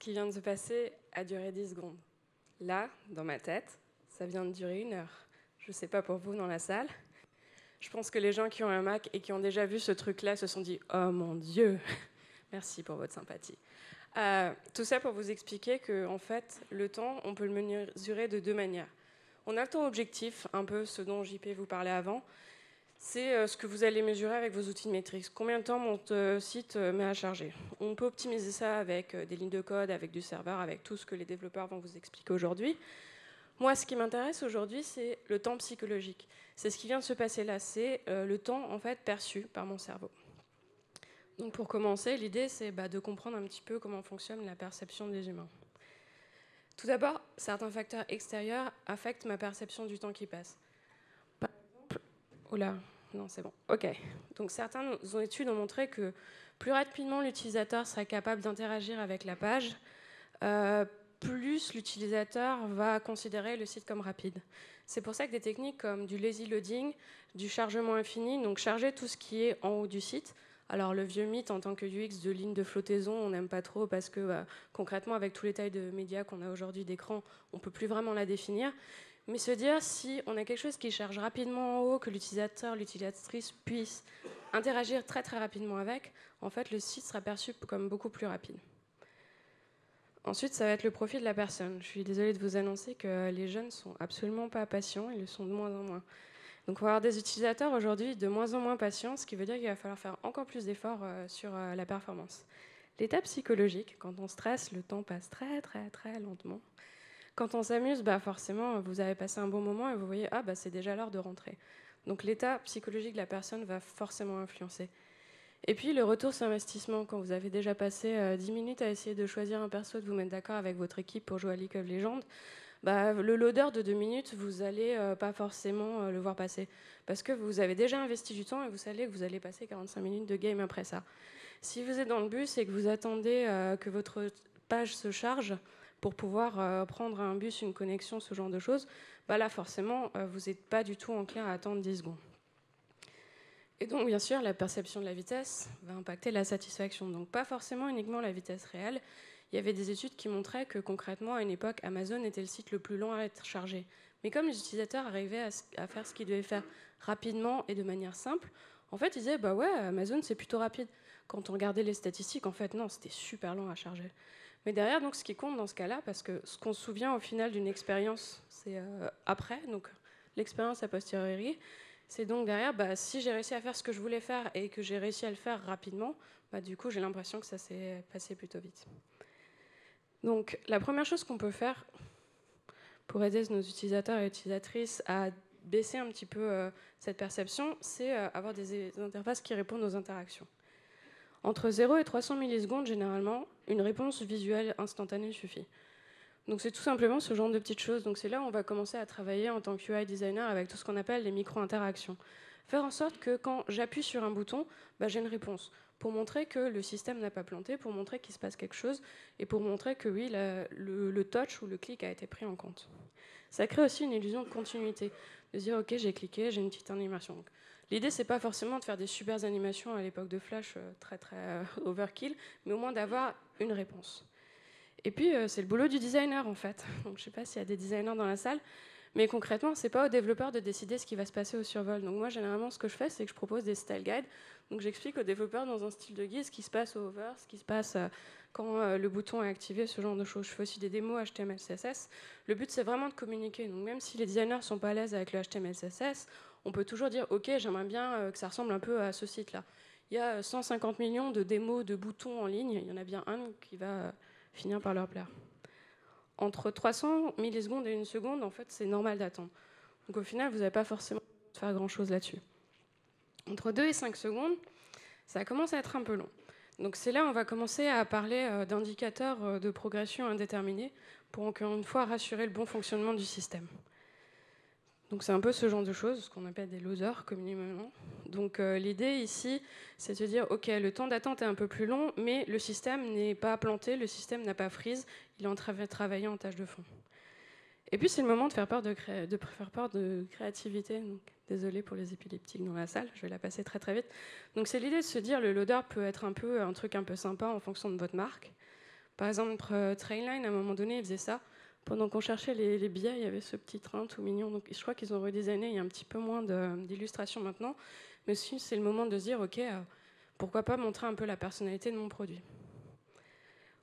qui vient de se passer a duré 10 secondes. Là, dans ma tête, ça vient de durer une heure. Je ne sais pas pour vous dans la salle. Je pense que les gens qui ont un Mac et qui ont déjà vu ce truc-là se sont dit Oh mon Dieu Merci pour votre sympathie. Euh, tout ça pour vous expliquer que, en fait, le temps, on peut le mesurer de deux manières. On a le temps objectif, un peu ce dont JP vous parlait avant. C'est euh, ce que vous allez mesurer avec vos outils de métriques. Combien de temps mon euh, site met à charger? On peut optimiser ça avec des lignes de code, avec du serveur, avec tout ce que les développeurs vont vous expliquer aujourd'hui. Moi, ce qui m'intéresse aujourd'hui, c'est le temps psychologique. C'est ce qui vient de se passer là. C'est le temps en fait perçu par mon cerveau. Donc pour commencer, l'idée c'est bah, de comprendre un petit peu comment fonctionne la perception des humains. Tout d'abord, certains facteurs extérieurs affectent ma perception du temps qui passe. Exemple, oula, non c'est bon, ok. Donc certaines études ont montré que plus rapidement l'utilisateur sera capable d'interagir avec la page, euh, plus l'utilisateur va considérer le site comme rapide. C'est pour ça que des techniques comme du lazy loading, du chargement infini, donc charger tout ce qui est en haut du site, alors le vieux mythe en tant que UX de ligne de flottaison, on n'aime pas trop parce que bah, concrètement avec tous les tailles de médias qu'on a aujourd'hui d'écran, on ne peut plus vraiment la définir. Mais se dire si on a quelque chose qui charge rapidement en haut, que l'utilisateur, l'utilisatrice puisse interagir très très rapidement avec, en fait le site sera perçu comme beaucoup plus rapide. Ensuite, ça va être le profil de la personne. Je suis désolée de vous annoncer que les jeunes sont absolument pas patients, ils le sont de moins en moins. Donc on va avoir des utilisateurs aujourd'hui de moins en moins patients, ce qui veut dire qu'il va falloir faire encore plus d'efforts euh, sur euh, la performance. L'état psychologique, quand on stresse, le temps passe très très très lentement. Quand on s'amuse, bah forcément, vous avez passé un bon moment et vous voyez, ah bah c'est déjà l'heure de rentrer. Donc l'état psychologique de la personne va forcément influencer. Et puis le retour sur investissement, quand vous avez déjà passé 10 euh, minutes à essayer de choisir un perso, de vous mettre d'accord avec votre équipe pour jouer à League of Legends, bah, le loader de deux minutes, vous n'allez euh, pas forcément euh, le voir passer. Parce que vous avez déjà investi du temps et vous savez que vous allez passer 45 minutes de game après ça. Si vous êtes dans le bus et que vous attendez euh, que votre page se charge pour pouvoir prendre un bus, une connexion, ce genre de choses, bah là forcément, vous n'êtes pas du tout enclin à attendre 10 secondes. Et donc, bien sûr, la perception de la vitesse va impacter la satisfaction. Donc, pas forcément uniquement la vitesse réelle, il y avait des études qui montraient que concrètement, à une époque, Amazon était le site le plus long à être chargé. Mais comme les utilisateurs arrivaient à, faire ce qu'ils devaient faire rapidement et de manière simple, en fait, ils disaient bah ouais, Amazon c'est plutôt rapide. Quand on regardait les statistiques, en fait, non, c'était super long à charger. Mais derrière, donc, ce qui compte dans ce cas-là, parce que ce qu'on se souvient au final d'une expérience, c'est euh, après, donc l'expérience a posteriori, c'est donc derrière, bah, si j'ai réussi à faire ce que je voulais faire et que j'ai réussi à le faire rapidement, bah, du coup, j'ai l'impression que ça s'est passé plutôt vite. Donc la première chose qu'on peut faire pour aider nos utilisateurs et utilisatrices à baisser un petit peu euh, cette perception, c'est euh, avoir des, interfaces qui répondent aux interactions. Entre 0 et 300 millisecondes, généralement, une réponse visuelle instantanée suffit. Donc c'est tout simplement ce genre de petites choses. Donc c'est là où on va commencer à travailler en tant que UI designer avec tout ce qu'on appelle les micro-interactions. Faire en sorte que quand j'appuie sur un bouton, bah, j'ai une réponse pour montrer que le système n'a pas planté, pour montrer qu'il se passe quelque chose et pour montrer que oui, le, touch ou le clic a été pris en compte. Ça crée aussi une illusion de continuité, de dire ok j'ai cliqué, j'ai une petite animation. L'idée c'est pas forcément de faire des super animations à l'époque de Flash euh, très très euh, overkill, mais au moins d'avoir une réponse. Et puis euh, c'est le boulot du designer en fait. Donc je sais pas s'il y a des designers dans la salle, mais concrètement, c'est pas au développeur de décider ce qui va se passer au survol. Donc moi, généralement, ce que je fais, c'est que je propose des style guides. Donc j'explique aux développeurs dans un style de guide ce qui se passe au hover, ce qui se passe euh, quand euh, le bouton est activé, ce genre de choses. Je fais aussi des démos HTML, CSS. Le but, c'est vraiment de communiquer. Donc même si les designers sont pas à l'aise avec le HTML, CSS, on peut toujours dire, OK, j'aimerais bien euh, que ça ressemble un peu à ce site-là. Il y a 150 millions de démos de boutons en ligne. Il y en a bien un qui va finir par leur plaire entre 300 millisecondes et une seconde, en fait, c'est normal d'attendre. Donc au final, vous n'avez pas forcément faire grand-chose là-dessus. Entre 2 et 5 secondes, ça commence à être un peu long. Donc c'est là on va commencer à parler euh, d'indicateurs euh, de progression indéterminés pour encore une fois rassurer le bon fonctionnement du système. Donc c'est un peu ce genre de choses, ce qu'on appelle des losers communément. Donc euh, l'idée ici, c'est de dire, ok, le temps d'attente est un peu plus long, mais le système n'est pas planté, le système n'a pas freeze, il est en train de travailler en tâche de fond. Et puis c'est le moment de faire peur de, faire de créativité. Donc, désolé pour les épileptiques dans la salle, je vais la passer très très vite. Donc c'est l'idée de se dire, le loader peut être un peu un truc un peu sympa en fonction de votre marque. Par exemple, Trainline, à un moment donné, il faisait ça. Pendant qu'on cherchait les, billets, il y avait ce petit train tout mignon. Je crois qu'ils ont redessiné. Il y a un petit peu moins d'illustrations maintenant. Mais c'est le moment de se dire, OK, pourquoi pas montrer un peu la personnalité de mon produit.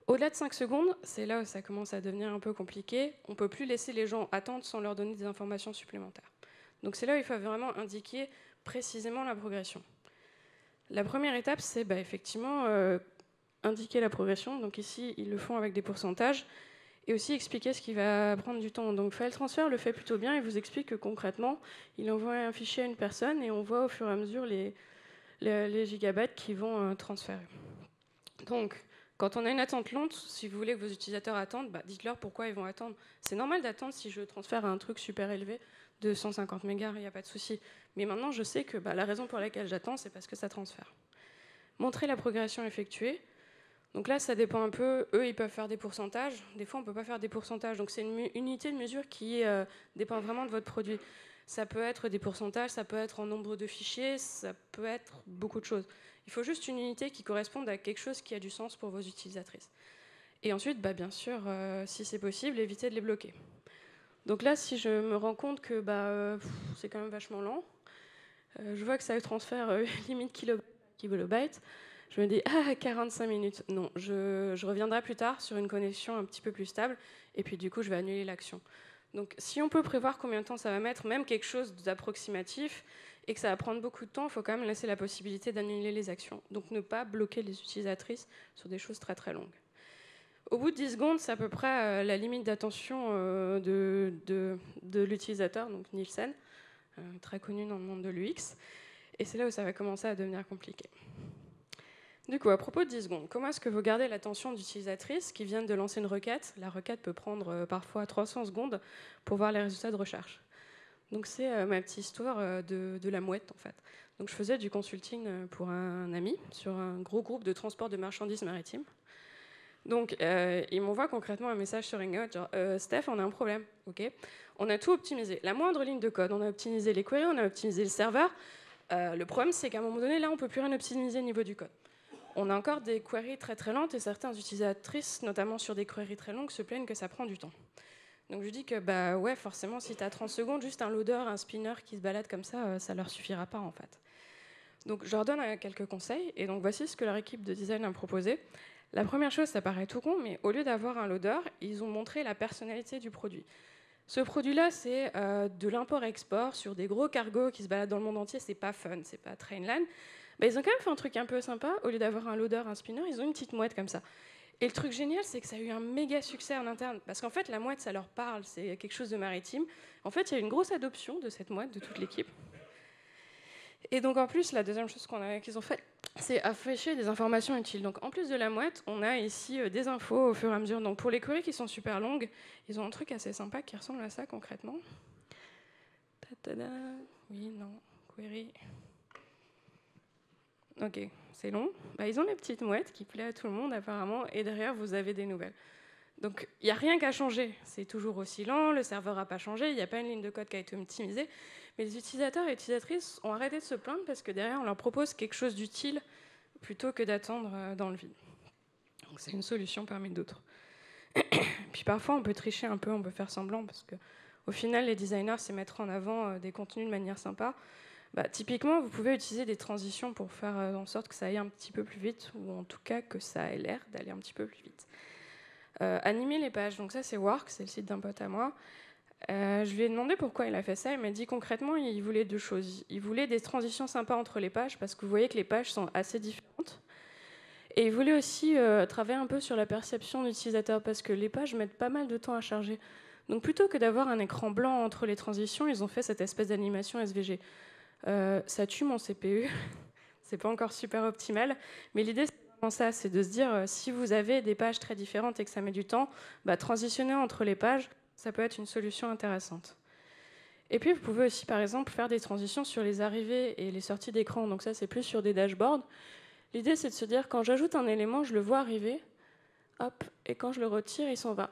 Au-delà de 5 secondes, c'est là où ça commence à devenir un peu compliqué. On ne peut plus laisser les gens attendre sans leur donner des informations supplémentaires. Donc c'est là où il faut vraiment indiquer précisément la progression. La première étape, c'est bah, effectivement euh, indiquer la progression. Donc ici, ils le font avec des pourcentages. Et aussi expliquer ce qui va prendre du temps. Donc File Transfer le fait plutôt bien. Il vous explique que concrètement, il envoie un fichier à une personne et on voit au fur et à mesure les, les, gigabytes qui vont euh, transférer. Donc, quand on a une attente longue, si vous voulez que vos utilisateurs attendent, bah, dites-leur pourquoi ils vont attendre. C'est normal d'attendre si je transfère un truc super élevé de 150 mégas, il n'y a pas de souci. Mais maintenant, je sais que bah, la raison pour laquelle j'attends, c'est parce que ça transfère. Montrer la progression effectuée. Donc là, ça dépend un peu. Eux, ils peuvent faire des pourcentages. Des fois, on ne peut pas faire des pourcentages. Donc c'est une unité de mesure qui euh, dépend vraiment de votre produit. Ça peut être des pourcentages, ça peut être en nombre de fichiers, ça peut être beaucoup de choses. Il faut juste une unité qui corresponde à quelque chose qui a du sens pour vos utilisatrices. Et ensuite, bah, bien sûr, euh, si c'est possible, éviter de les bloquer. Donc là, si je me rends compte que bah, euh, c'est quand même vachement lent, je vois que ça transfère limite kilobyte, je me dis, ah, 45 minutes. Non, je, je, reviendrai plus tard sur une connexion un petit peu plus stable, et puis du coup, je vais annuler l'action. Donc si on peut prévoir combien de temps ça va mettre, même quelque chose d'approximatif, et que ça va prendre beaucoup de temps, il faut quand même laisser la possibilité d'annuler les actions. Donc ne pas bloquer les utilisatrices sur des choses très très longues. Au bout de 10 secondes, c'est à peu près euh, la limite d'attention euh, de, de, l'utilisateur, donc Nielsen, euh, très connu dans le monde de l'UX. Et c'est là où ça va commencer à devenir compliqué. Du coup, à propos de 10 secondes, comment est-ce que vous gardez l'attention d'utilisatrices qui viennent de lancer une requête? La requête peut prendre parfois 300 secondes pour voir les résultats de recherche. Donc c'est euh, ma petite histoire euh, de, la mouette en fait. Donc je faisais du consulting euh, pour un ami sur un gros groupe de transport de marchandises maritimes. Donc il m'envoie concrètement un message sur Hangout, genre Steph, on a un problème, ok? On a tout optimisé, la moindre ligne de code, on a optimisé les queries, on a optimisé le serveur. le problème c'est qu'à un moment donné, là, on peut plus rien optimiser au niveau du code. On a encore des queries très très lentes et certains utilisatrices, notamment sur des queries très longues, se plaignent que ça prend du temps. Donc je dis que bah ouais, forcément, si tu as 30 secondes, juste un loader, un spinner qui se balade comme ça, euh, ça leur suffira pas en fait. Donc je leur donne euh, quelques conseils, et donc voici ce que leur équipe de design a proposé. La première chose, ça paraît tout con, mais au lieu d'avoir un loader, ils ont montré la personnalité du produit. Ce produit-là, c'est euh, de l'import-export sur des gros cargos qui se baladent dans le monde entier. C'est pas fun, c'est pas Trainline. Mais ils ont quand même fait un truc un peu sympa. Au lieu d'avoir un loader, un spinner, ils ont une petite mouette comme ça. Et le truc génial, c'est que ça a eu un méga succès en interne. Parce qu'en fait, la mouette, ça leur parle, c'est quelque chose de maritime. En fait, il y a eu une grosse adoption de cette mouette de toute l'équipe. Et donc, en plus, la deuxième chose qu'ils ont fait, c'est afficher des informations utiles. Donc, en plus de la mouette, on a ici euh, des infos au fur et à mesure. Donc, pour les queries qui sont super longues, ils ont un truc assez sympa qui ressemble à ça concrètement. Oui, non, query. Ok, c'est long. Bah, ils ont les petites mouettes qui plaisent à tout le monde apparemment, et derrière vous avez des nouvelles. Donc il n'y a rien qu'à changer. C'est toujours aussi lent, le serveur n'a pas changé, il n'y a pas une ligne de code qui a été optimisée. Mais les utilisateurs et utilisatrices ont arrêté de se plaindre parce que derrière on leur propose quelque chose d'utile plutôt que d'attendre euh, dans le vide. Donc c'est une solution parmi d'autres. Puis parfois on peut tricher un peu, on peut faire semblant parce que au final les designers c'est mettre en avant euh, des contenus de manière sympa. Bah, typiquement, vous pouvez utiliser des transitions pour faire euh, en sorte que ça aille un petit peu plus vite, ou en tout cas que ça ait l'air d'aller un petit peu plus vite. Euh, animer les pages, donc ça c'est Work, c'est le site d'un pote à moi. Euh, je lui ai demandé pourquoi il a fait ça. Il m'a dit concrètement, il voulait deux choses. Il voulait des transitions sympas entre les pages, parce que vous voyez que les pages sont assez différentes. Et il voulait aussi travailler un peu sur la perception de parce que les pages mettent pas mal de temps à charger. Donc plutôt que d'avoir un écran blanc entre les transitions, ils ont fait cette espèce d'animation SVG. Euh, ça tue mon CPU. c'est pas encore super optimal, mais l'idée c'est vraiment ça, c'est de se dire euh, si vous avez des pages très différentes et que ça met du temps, bah, transitionner entre les pages, ça peut être une solution intéressante. Et puis vous pouvez aussi par exemple faire des transitions sur les arrivées et les sorties d'écran. Donc ça c'est plus sur des dashboards. L'idée c'est de se dire quand j'ajoute un élément, je le vois arriver, hop, et quand je le retire, il s'en va.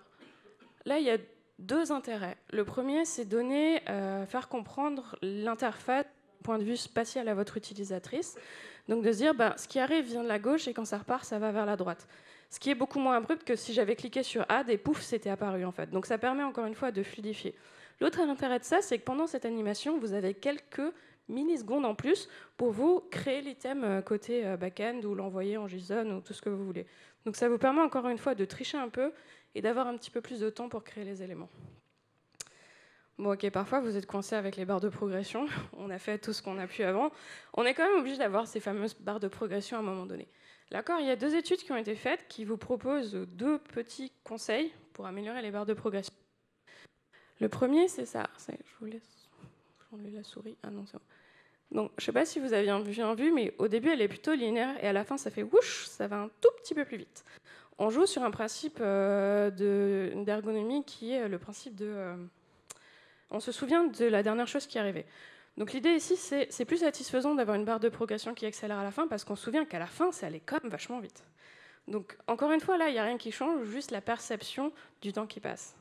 Là il y a deux intérêts. Le premier c'est donner, euh, faire comprendre l'interface point de vue spatial à votre utilisatrice. Donc de se dire, bah, ce qui arrive vient de la gauche et quand ça repart, ça va vers la droite. Ce qui est beaucoup moins abrupt que si j'avais cliqué sur Add et pouf, c'était apparu en fait. Donc ça permet encore une fois de fluidifier. L'autre intérêt de ça, c'est que pendant cette animation, vous avez quelques millisecondes en plus pour vous créer l'item euh, côté euh, back-end ou l'envoyer en JSON ou tout ce que vous voulez. Donc ça vous permet encore une fois de tricher un peu et d'avoir un petit peu plus de temps pour créer les éléments. Bon, ok, parfois vous êtes coincé avec les barres de progression. On a fait tout ce qu'on a pu avant. On est quand même obligé d'avoir ces fameuses barres de progression à un moment donné. D'accord Il y a deux études qui ont été faites qui vous proposent deux petits conseils pour améliorer les barres de progression. Le premier, c'est ça. Je vous laisse la souris. Ah non, c'est bon. Donc, je ne sais pas si vous avez bien vu, mais au début, elle est plutôt linéaire et à la fin, ça fait whoosh, ça va un tout petit peu plus vite. On joue sur un principe euh, d'ergonomie qui est le principe de. Euh, on se souvient de la dernière chose qui arrivée. Donc l'idée ici, c'est plus satisfaisant d'avoir une barre de progression qui accélère à la fin parce qu'on se souvient qu'à la fin, ça allait quand même vachement vite. Donc encore une fois, là, il n'y a rien qui change, juste la perception du temps qui passe.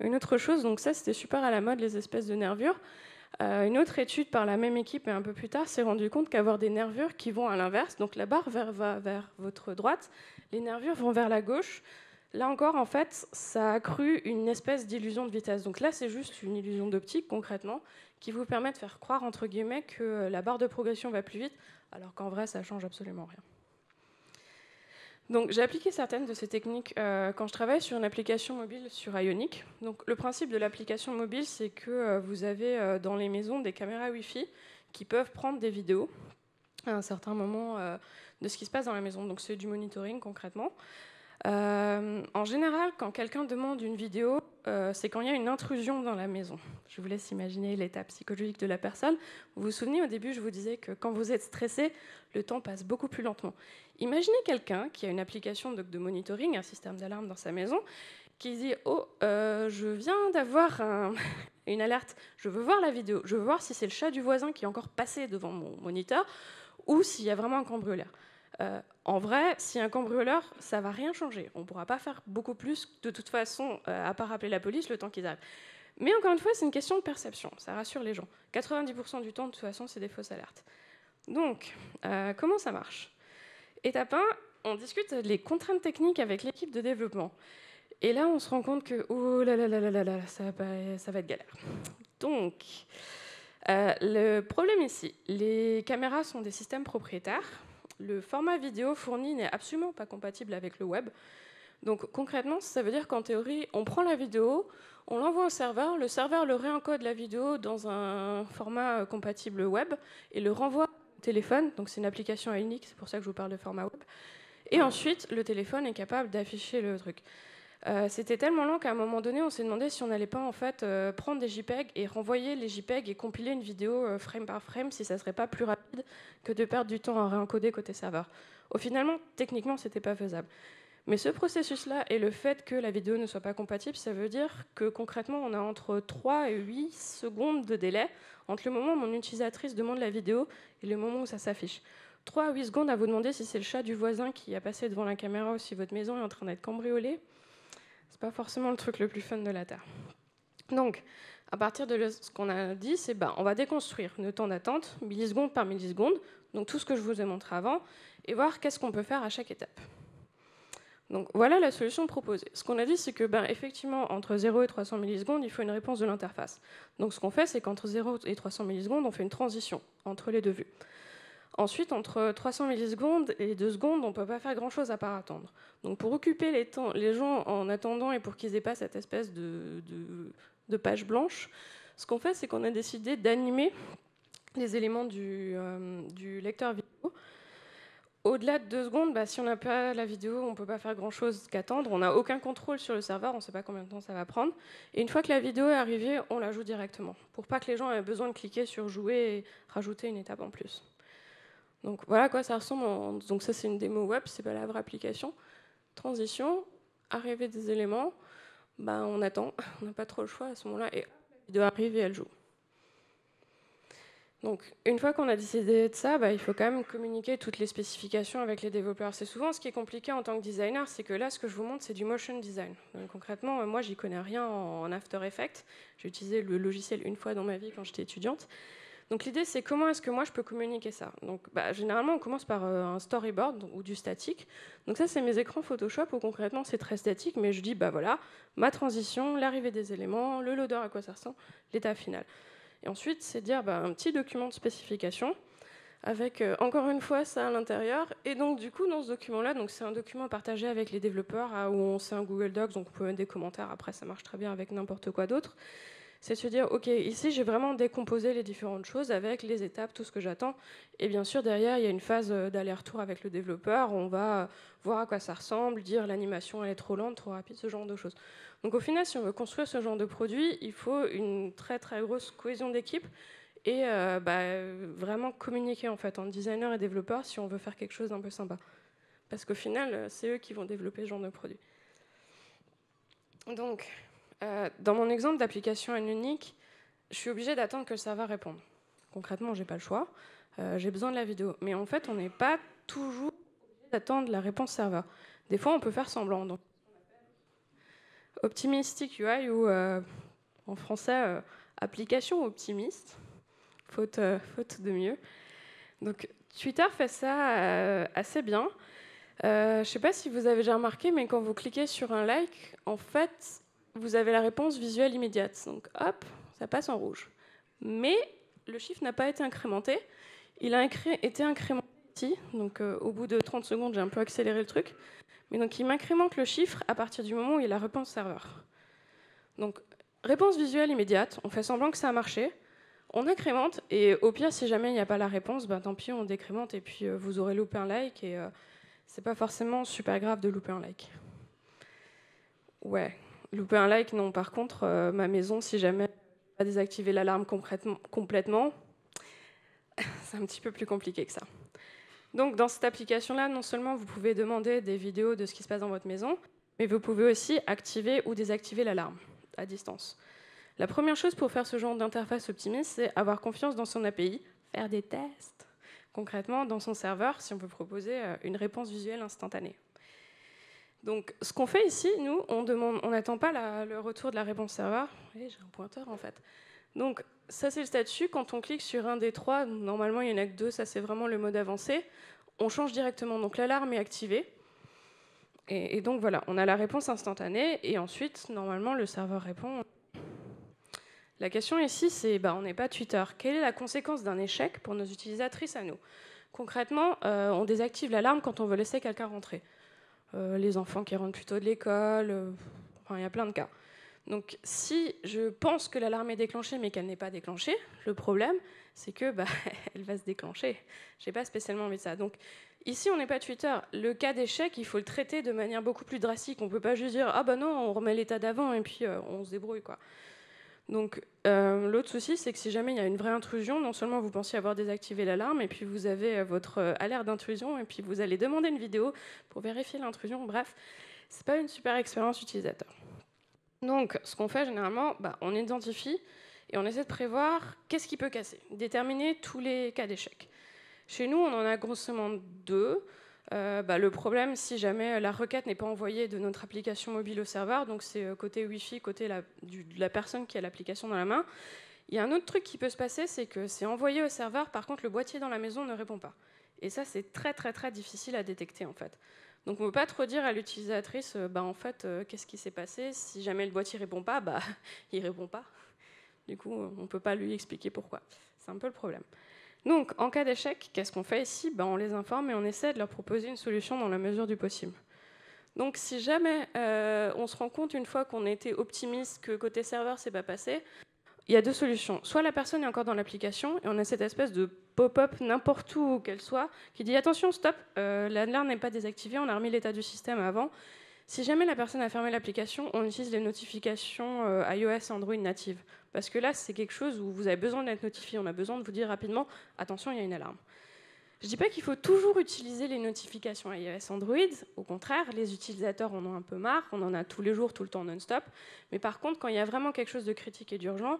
Une autre chose, donc ça, c'était super à la mode, les espèces de nervures. Euh, une autre étude par la même équipe, et un peu plus tard, s'est rendu compte qu'avoir des nervures qui vont à l'inverse, donc la barre va vers votre droite, les nervures vont vers la gauche. Là encore, en fait, ça a accru une espèce d'illusion de vitesse. Donc là, c'est juste une illusion d'optique, concrètement, qui vous permet de faire croire, entre guillemets, que la barre de progression va plus vite, alors qu'en vrai, ça change absolument rien. Donc, j'ai appliqué certaines de ces techniques euh, quand je travaille sur une application mobile sur Ionic. Donc, le principe de l'application mobile, c'est que euh, vous avez euh, dans les maisons des caméras Wi-Fi qui peuvent prendre des vidéos à un certain moment de ce qui se passe dans la maison. Donc, c'est du monitoring concrètement. Euh, en général, quand quelqu'un demande une vidéo, euh, c'est quand il y a une intrusion dans la maison. Je vous laisse imaginer l'état psychologique de la personne. Vous vous souvenez, au début, je vous disais que quand vous êtes stressé, le temps passe beaucoup plus lentement. Imaginez quelqu'un qui a une application de, monitoring, un système d'alarme dans sa maison, qui dit Oh, euh, je viens d'avoir une alerte, je veux voir la vidéo, je veux voir si c'est le chat du voisin qui est encore passé devant mon moniteur ou s'il y a vraiment un cambrioleur. Euh, en vrai, si un cambrioleur, ça va rien changer. On ne pourra pas faire beaucoup plus de toute façon, euh, à part appeler la police le temps qu'ils arrivent. Mais encore une fois, c'est une question de perception. Ça rassure les gens. 90% du temps, de toute façon, c'est des fausses alertes. Donc, euh, comment ça marche? Étape 1, on discute les contraintes techniques avec l'équipe de développement. Et là, on se rend compte que, oh ça, va, ça va être galère. Donc, le problème ici, les caméras sont des systèmes propriétaires le format vidéo fourni n'est absolument pas compatible avec le web. Donc concrètement, ça veut dire qu'en théorie, on prend la vidéo, on l'envoie au serveur, le serveur le réencode la vidéo dans un format euh, compatible web et le renvoie au téléphone. Donc c'est une application unique, c'est pour ça que je vous parle de format web. Et ensuite, le téléphone est capable d'afficher le truc. Euh, c'était tellement long qu'à un moment donné, on s'est demandé si on n'allait pas en fait euh, prendre des JPEG et renvoyer les JPEG et compiler une vidéo euh, frame par frame, si ça serait pas plus rapide que de perdre du temps à réencoder côté serveur. Au finalement, techniquement, c'était pas faisable. Mais ce processus-là et le fait que la vidéo ne soit pas compatible, ça veut dire que concrètement, on a entre 3 et 8 secondes de délai entre le moment où mon utilisatrice demande la vidéo et le moment où ça s'affiche. 3 à 8 secondes à vous demander si c'est le chat du voisin qui a passé devant la caméra ou si votre maison est en train d'être cambriolée c'est pas forcément le truc le plus fun de la Terre. Donc, à partir de ce qu'on a dit, c'est ben, on va déconstruire le temps d'attente, milliseconde par milliseconde, donc tout ce que je vous ai montré avant, et voir qu'est-ce qu'on peut faire à chaque étape. Donc voilà la solution proposée. Ce qu'on a dit, c'est que ben, effectivement, entre 0 et 300 millisecondes, il faut une réponse de l'interface. Donc ce qu'on fait, c'est qu'entre 0 et 300 millisecondes, on fait une transition entre les deux vues. Ensuite, entre 300 millisecondes et 2 secondes, on ne peut pas faire grand-chose à part attendre. Donc pour occuper les, gens en attendant et pour qu'ils aient pas cette espèce de, page blanche, ce qu'on fait, c'est qu'on a décidé d'animer les éléments du, euh, lecteur vidéo. Au-delà de 2 secondes, bah, si on n'a pas la vidéo, on ne peut pas faire grand-chose qu'attendre. On n'a aucun contrôle sur le serveur, on ne sait pas combien de temps ça va prendre. Et une fois que la vidéo est arrivée, on la joue directement, pour pas que les gens aient besoin de cliquer sur jouer et rajouter une étape en plus. Donc voilà quoi ça ressemble. Donc ça c'est une démo web, c'est pas la vraie application. Transition, arrivée des éléments, bah, on attend, on n'a pas trop le choix à ce moment-là, et de arriver, elle joue. Donc, une fois qu'on a décidé de ça, bah, il faut quand même communiquer toutes les spécifications avec les développeurs. C'est souvent ce qui est compliqué en tant que designer, c'est que là, ce que je vous montre, c'est du motion design. Concrètement, moi, j'y connais rien en After Effects. J'ai utilisé le logiciel une fois dans ma vie quand j'étais étudiante. Donc l'idée, c'est comment est-ce que moi je peux communiquer ça? Donc bah, généralement, on commence par euh, un storyboard ou du statique. Donc ça, c'est mes écrans Photoshop où concrètement c'est très statique, mais je dis bah voilà, ma transition, l'arrivée des éléments, le loader à quoi ça ressemble, l'état final. Et ensuite, c'est dire bah, un petit document de spécification avec euh, encore une fois ça à l'intérieur. Et donc du coup, dans ce document-là, c'est un document partagé avec les développeurs où on c'est un Google Docs, donc on peut mettre des commentaires. Après, ça marche très bien avec n'importe quoi d'autre c'est se dire, OK, ici j'ai vraiment décomposé les différentes choses avec les étapes, tout ce que j'attends. Et bien sûr, derrière, il y a une phase euh, d'aller-retour avec le développeur. On va voir à quoi ça ressemble, dire l'animation elle est trop lente, trop rapide, ce genre de choses. Donc au final, si on veut construire ce genre de produit, il faut une très très grosse cohésion d'équipe et euh, bah, vraiment communiquer en fait entre designer et développeur si on veut faire quelque chose d'un peu sympa. Parce qu'au final, c'est eux qui vont développer ce genre de produit. Donc, euh, dans mon exemple d'application unique, je suis obligée d'attendre que le serveur réponde. Concrètement, j'ai pas le choix. Euh, j'ai besoin de la vidéo. Mais en fait, on n'est pas toujours obligé d'attendre la réponse serveur. Des fois, on peut faire semblant. Donc, Optimistic UI ou euh, en français application optimiste, faute, de mieux. Donc Twitter fait ça assez bien. je ne sais pas si vous avez déjà remarqué, mais quand vous cliquez sur un like, en fait, vous avez la réponse visuelle immédiate. Donc hop, ça passe en rouge. Mais le chiffre n'a pas été incrémenté. Il a été incrémenté. Donc euh, au bout de 30 secondes, j'ai un peu accéléré le truc. Mais donc il m'incrémente le chiffre à partir du moment où il a la réponse serveur. Donc réponse visuelle immédiate, on fait semblant que ça a marché. On incrémente et au pire, si jamais il n'y a pas la réponse, ben, tant pis, on décrémente et puis euh, vous aurez loupé un like et euh, c'est pas forcément super grave de louper un like. Ouais, Louper un like, non. Par contre, euh, ma maison, si jamais pas désactiver l'alarme complètement, c'est un petit peu plus compliqué que ça. Donc, dans cette application-là, non seulement vous pouvez demander des vidéos de ce qui se passe dans votre maison, mais vous pouvez aussi activer ou désactiver l'alarme à distance. La première chose pour faire ce genre d'interface optimiste, c'est avoir confiance dans son API, faire des tests concrètement dans son serveur si on peut proposer euh, une réponse visuelle instantanée. Donc, ce qu'on fait ici, nous, on n'attend pas le retour de la réponse serveur. j'ai un pointeur en fait. Donc, ça c'est le statut. Quand on clique sur un des trois, normalement il n'y en a que deux, ça c'est vraiment le mode avancé. On change directement. Donc, l'alarme est activée. Et, donc voilà, on a la réponse instantanée. Et ensuite, normalement, le serveur répond. La question ici, c'est bah, on n'est pas Twitter. Quelle est la conséquence d'un échec pour nos utilisatrices à nous? Concrètement, euh, on désactive l'alarme quand on veut laisser quelqu'un rentrer. Euh, les enfants qui rentrent plutôt de l'école, euh, enfin, il y a plein de cas. Donc si je pense que l'alarme est déclenchée mais qu'elle n'est pas déclenchée, le problème c'est que bah, elle va se déclencher. J'ai pas spécialement envie de ça. Donc ici on n'est pas Twitter. Le cas d'échec, il faut le traiter de manière beaucoup plus drastique. On peut pas juste dire ah bah non on remet l'état d'avant et puis euh, on se débrouille quoi. Donc euh, l'autre souci, c'est que si jamais il y a une vraie intrusion, non seulement vous pensez avoir désactivé l'alarme, et puis vous avez euh, votre euh, alerte d'intrusion, et puis vous allez demander une vidéo pour vérifier l'intrusion. Bref, c'est pas une super expérience utilisateur. Donc ce qu'on fait généralement, bah, on identifie et on essaie de prévoir qu'est-ce qui peut casser, déterminer tous les cas d'échec. Chez nous, on en a grosso modo deux. Euh, bah, le problème, si jamais la requête n'est pas envoyée de notre application mobile au serveur, donc c'est euh, côté Wi-Fi, côté la, de la personne qui a l'application dans la main, il y a un autre truc qui peut se passer, c'est que c'est envoyé au serveur, par contre le boîtier dans la maison ne répond pas. Et ça, c'est très très très difficile à détecter en fait. Donc on ne peut pas trop dire à l'utilisatrice, euh, bah, en fait, qu'est-ce qui s'est passé? Si jamais le boîtier répond pas, bah, il répond pas. Du coup, on ne peut pas lui expliquer pourquoi. C'est un peu le problème. Donc, en cas d'échec, qu'est-ce qu'on fait ici? Ben, On les informe et on essaie de leur proposer une solution dans la mesure du possible. Donc, si jamais euh, on se rend compte une fois qu'on a été optimiste que côté serveur, c'est pas passé, il y a deux solutions. Soit la personne est encore dans l'application et on a cette espèce de pop-up n'importe où qu'elle soit qui dit attention, stop, euh, n'est pas désactivée, on a remis l'état du système avant. Si jamais la personne a fermé l'application, on utilise les notifications euh, iOS Android natives. Parce que là, c'est quelque chose où vous avez besoin d'être notifié. On a besoin de vous dire rapidement attention, il y a une alarme. Je ne dis pas qu'il faut toujours utiliser les notifications iOS Android. Au contraire, les utilisateurs en ont un peu marre. On en a tous les jours, tout le temps, non-stop. Mais par contre, quand il y a vraiment quelque chose de critique et d'urgent,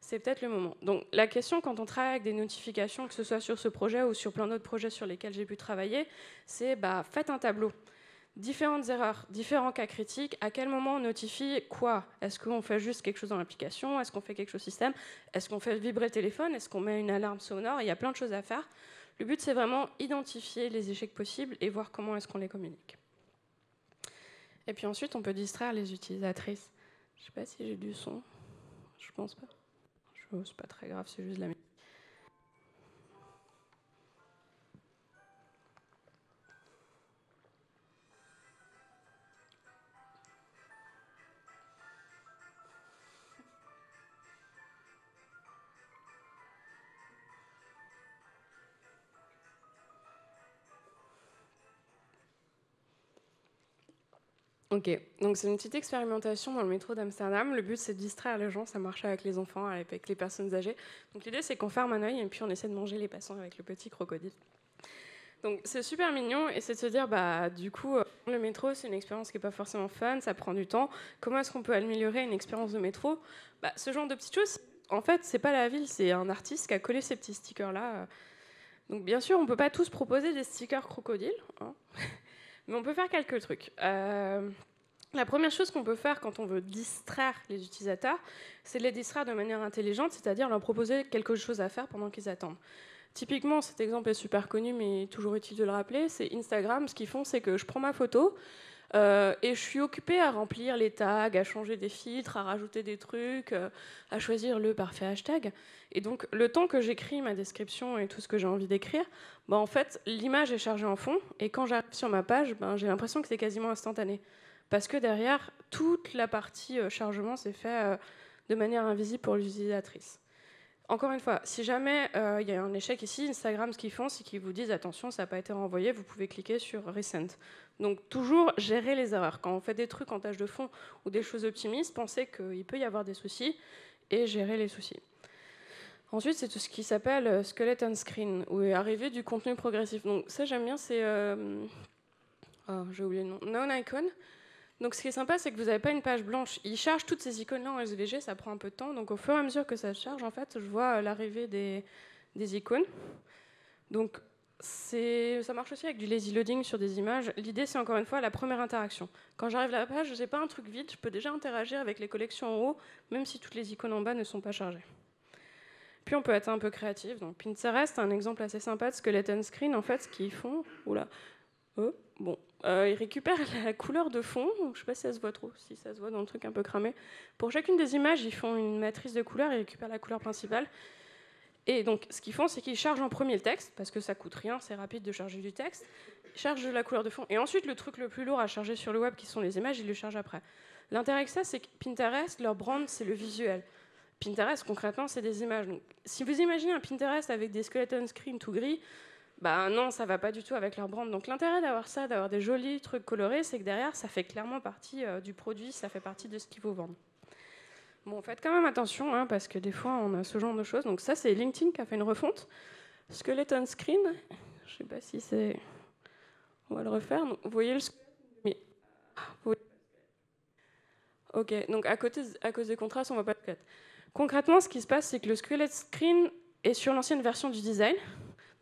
c'est peut-être le moment. Donc la question quand on travaille avec des notifications, que ce soit sur ce projet ou sur plein d'autres projets sur lesquels j'ai pu travailler, c'est bah, faites un tableau différentes erreurs, différents cas critiques, à quel moment on notifie quoi? Est-ce qu'on fait juste quelque chose dans l'application? Est-ce qu'on fait quelque chose au système? Est-ce qu'on fait vibrer le téléphone? Est-ce qu'on met une alarme sonore? Il y a plein de choses à faire. Le but, c'est vraiment identifier les échecs possibles et voir comment est-ce qu'on les communique. Et puis ensuite, on peut distraire les utilisatrices. Je ne sais pas si j'ai du son. Je pense pas. C'est pas très grave, c'est juste la musique. Ok, donc c'est une petite expérimentation dans le métro d'Amsterdam. Le but c'est de distraire les gens, ça marche avec les enfants, avec les personnes âgées. Donc l'idée c'est qu'on ferme un œil et puis on essaie de manger les passants avec le petit crocodile. Donc c'est super mignon et c'est de se dire bah du coup euh, le métro c'est une expérience qui n'est pas forcément fun, ça prend du temps. Comment est-ce qu'on peut améliorer une expérience de métro? Bah, Ce genre de petites choses, en fait c'est pas la ville, c'est un artiste qui a collé ces petits stickers là. Donc bien sûr on peut pas tous proposer des stickers crocodiles. Hein. Mais on peut faire quelques trucs. Euh, la première chose qu'on peut faire quand on veut distraire les utilisateurs, c'est de les distraire de manière intelligente, c'est-à-dire leur proposer quelque chose à faire pendant qu'ils attendent. Typiquement, cet exemple est super connu, mais toujours utile de le rappeler, c'est Instagram. Ce qu'ils font, c'est que je prends ma photo, euh, et je suis occupée à remplir les tags, à changer des filtres, à rajouter des trucs, euh, à choisir le parfait hashtag. Et donc, le temps que j'écris ma description et tout ce que j'ai envie d'écrire, bah, en fait, l'image est chargée en fond. Et quand j'arrive sur ma page, ben, j'ai l'impression que c'est quasiment instantané. Parce que derrière, toute la partie euh, chargement s'est fait de manière invisible pour l'utilisatrice. Encore une fois, si jamais il y a un échec ici, Instagram, ce qu'ils font, c'est qu'ils vous disent attention, ça n'a pas été renvoyé, vous pouvez cliquer sur Recent. Donc toujours gérer les erreurs. Quand on fait des trucs en tâche de fond ou des choses optimistes, pensez qu'il peut y avoir des soucis et gérer les soucis. Ensuite, c'est tout ce qui s'appelle euh, skeleton screen, où est arrivé du contenu progressif. Donc ça, j'aime bien, c'est... Euh, oh, j'ai oublié le nom. Non-icon. Donc ce qui est sympa, c'est que vous n'avez pas une page blanche. Il charge toutes ces icônes-là en SVG, ça prend un peu de temps. Donc au fur et à mesure que ça charge, en fait, je vois euh, l'arrivée des, des icônes. Donc ça marche aussi avec du lazy loading sur des images. L'idée, c'est encore une fois la première interaction. Quand j'arrive à la page, je n'ai pas un truc vide, je peux déjà interagir avec les collections en haut, même si toutes les icônes en bas ne sont pas chargées. Puis on peut être un peu créatif. Donc Pinterest, un exemple assez sympa de skeleton screen. En fait, ce qu'ils font, oula, oh, bon, euh, ils récupèrent la couleur de fond. Je ne sais pas si ça se voit trop, si ça se voit dans le truc un peu cramé. Pour chacune des images, ils font une matrice de couleurs, ils récupèrent la couleur principale. Et donc, ce qu'ils font, c'est qu'ils chargent en premier le texte, parce que ça coûte rien, c'est rapide de charger du texte. Ils chargent la couleur de fond. Et ensuite, le truc le plus lourd à charger sur le web, qui sont les images, ils le chargent après. L'intérêt avec ça, c'est que Pinterest, leur brand, c'est le visuel. Pinterest, concrètement, c'est des images. Donc, si vous imaginez un Pinterest avec des skeleton screens tout gris, bah non, ça va pas du tout avec leur brand. Donc l'intérêt d'avoir ça, d'avoir des jolis trucs colorés, c'est que derrière, ça fait clairement partie euh, du produit, ça fait partie de ce qu'ils vous vendent. Bon, faites quand même attention, hein, parce que des fois, on a ce genre de choses. Donc ça, c'est LinkedIn qui a fait une refonte. Skeleton screen, je sais pas si c'est... On va le refaire. vous voyez le... Ok, donc à, côté, à cause des contrastes, on va pas le Concrètement, ce qui se passe, c'est que le skeleton screen est sur l'ancienne version du design.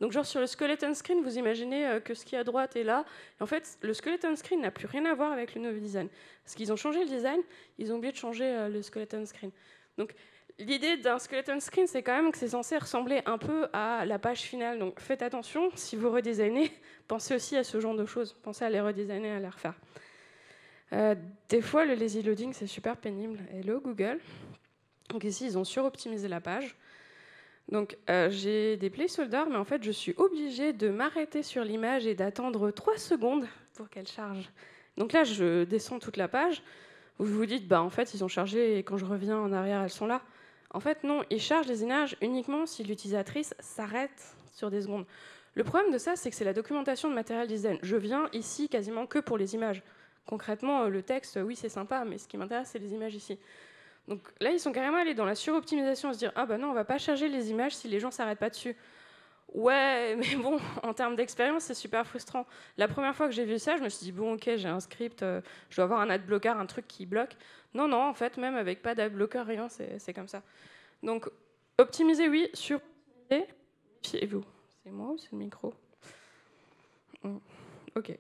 Donc genre sur le skeleton screen, vous imaginez euh, que ce qui est à droite est là. en fait, le skeleton screen n'a plus rien à voir avec le nouveau design. Parce qu'ils ont changé le design, ils ont oublié de changer euh, le skeleton screen. Donc l'idée d'un skeleton screen, c'est quand même que c'est censé ressembler un peu à la page finale. Donc faites attention, si vous redesignez, pensez aussi à ce genre de choses. Pensez à les redesigner, à les refaire. Euh, des fois, le lazy loading, c'est super pénible. Hello Google. Donc ici, ils ont suroptimisé la page. Donc euh, j'ai des placeholders, mais en fait je suis obligée de m'arrêter sur l'image et d'attendre 3 secondes pour qu'elle charge. Donc là je descends toute la page. Vous vous dites, bah en fait ils ont chargé et quand je reviens en arrière elles sont là. En fait non, ils chargent les images uniquement si l'utilisatrice s'arrête sur des secondes. Le problème de ça, c'est que c'est la documentation de matériel design. Je viens ici quasiment que pour les images. Concrètement, le texte, oui, c'est sympa, mais ce qui m'intéresse, c'est les images ici. Donc là, ils sont carrément allés dans la suroptimisation, se dire ah bah non, on va pas charger les images si les gens s'arrêtent pas dessus. Ouais, mais bon, en termes d'expérience, c'est super frustrant. La première fois que j'ai vu ça, je me suis dit bon, ok, j'ai un script, euh, je dois avoir un ad blocker, un truc qui bloque. Non, non, en fait, même avec pas d'ad blocker, rien, c'est comme ça. Donc, optimiser, oui, sur fiez-vous. C'est moi ou c'est le micro? Hmm, Ok.